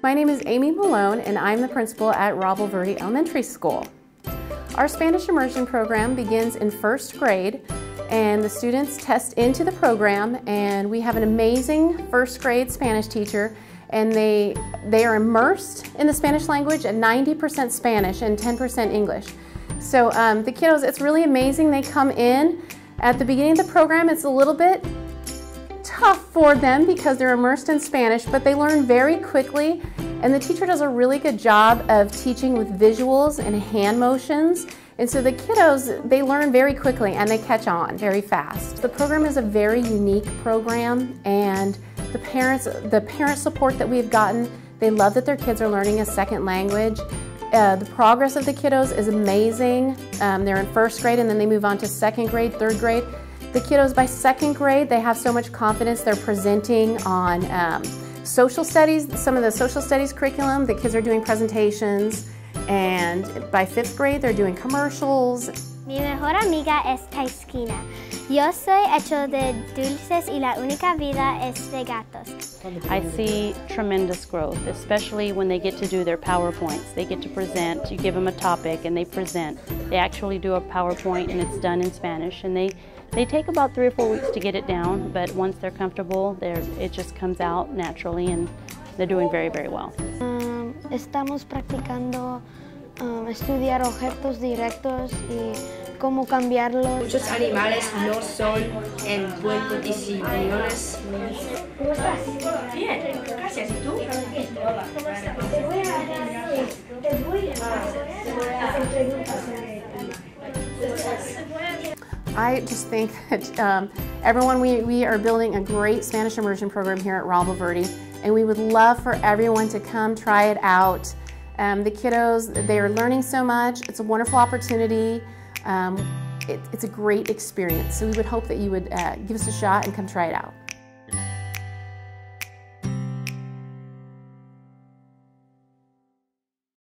My name is Amy Malone and I'm the principal at Rahe Bulverde Elementary School. Our Spanish immersion program begins in first grade and the students test into the program and we have an amazing first grade Spanish teacher and they, they are immersed in the Spanish language at 90% Spanish and 10% English. So um, the kiddos, it's really amazing. They come in at the beginning of the program, it's a little bit tough for them because they're immersed in Spanish, but they learn very quickly and the teacher does a really good job of teaching with visuals and hand motions. And so the kiddos, they learn very quickly and they catch on very fast. The program is a very unique program and the parents, the parent support that we've gotten, they love that their kids are learning a second language. Uh, the progress of the kiddos is amazing. Um, they're in first grade and then they move on to second grade, third grade. The kiddos by second grade, they have so much confidence. They're presenting on um, social studies, some of the social studies curriculum. The kids are doing presentations. And by fifth grade, they're doing commercials. Mi mejor amiga es Taisquina. Yo soy hecho de dulces y la única vida es de gatos. I see tremendous growth, especially when they get to do their PowerPoints. They get to present, you give them a topic and they present. They actually do a PowerPoint and it's done in Spanish and they, they take about three or four weeks to get it down, but once they're comfortable, they're, it just comes out naturally and they're doing very, very well. Um, estamos practicando um, estudiar objetos directos y cómo cambiarlos. Muchos animales no son en buen condiciones. ¿Cómo estás? Bien, gracias. ¿Y tú? Te voy a te voy a hacer preguntas. I just think that um, everyone, we, we are building a great Spanish immersion program here at Rahe Bulverde, and we would love for everyone to come try it out. Um, the kiddos, they are learning so much. It's a wonderful opportunity. Um, it, it's a great experience. So we would hope that you would uh, give us a shot and come try it out.